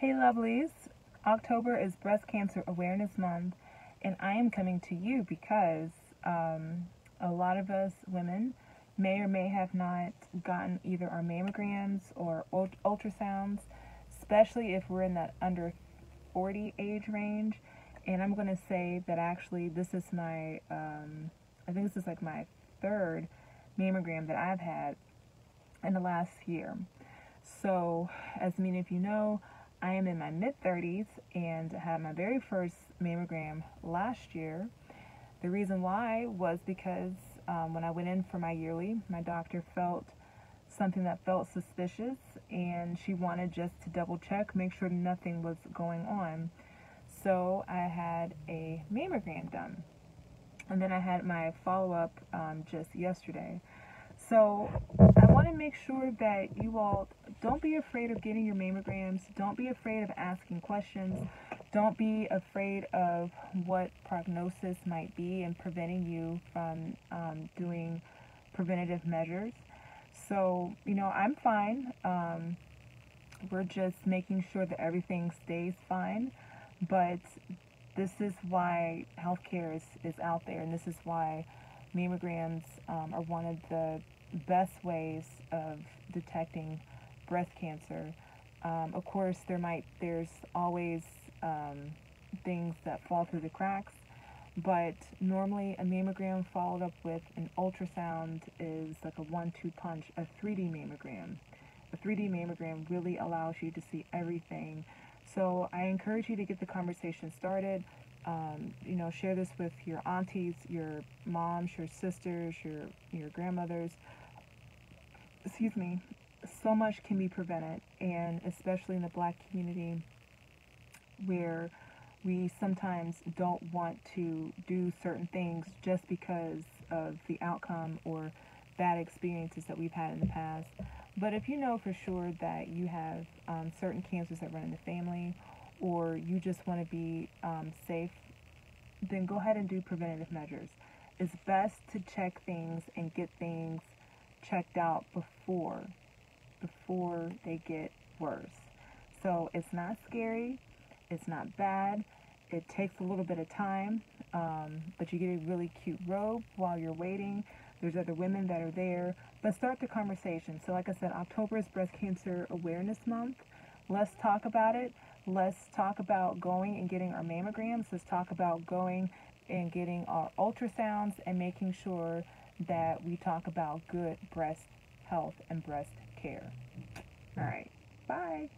Hey lovelies, October is Breast Cancer Awareness Month and I am coming to you because um, a lot of us women may or may have not gotten either our mammograms or ultrasounds, especially if we're in that under 40 age range. And I'm going to say that actually this is my, um, I think this is like my third mammogram that I've had in the last year. So, as many of you know, I am in my mid 30s and had my very first mammogram last year. The reason why was because um, when I went in for my yearly, my doctor felt something that felt suspicious and she wanted just to double check, make sure nothing was going on. So I had a mammogram done. And then I had my follow up um, just yesterday. So want to make sure that you all don't be afraid of getting your mammograms. Don't be afraid of asking questions. Don't be afraid of what prognosis might be and preventing you from um, doing preventative measures. So, you know, I'm fine. Um, we're just making sure that everything stays fine. But this is why healthcare is, is out there, and this is why mammograms um, are one of the best ways of detecting breast cancer. Um, of course, there might there's always um, things that fall through the cracks, but normally a mammogram followed up with an ultrasound is like a one-two punch. A 3D mammogram, a 3D mammogram really allows you to see everything. So I encourage you to get the conversation started. Um, you know, share this with your aunties, your moms, your sisters, your your grandmothers. Excuse me. So much can be prevented, and especially in the black community, where we sometimes don't want to do certain things just because of the outcome or bad experiences that we've had in the past. But if you know for sure that you have um, certain cancers that run in the family, or you just want to be um, safe, then go ahead and do preventative measures. It's best to check things and get things checked out before before they get worse. So it's not scary, it's not bad. It takes a little bit of time, um, but you get a really cute robe while you're waiting. There's other women that are there, but start the conversation. So, like I said, October is Breast Cancer Awareness Month. Let's talk about it. Let's talk about going and getting our mammograms. Let's talk about going and getting our ultrasounds and making sure that we talk about good breast health and breast care. All right. Bye.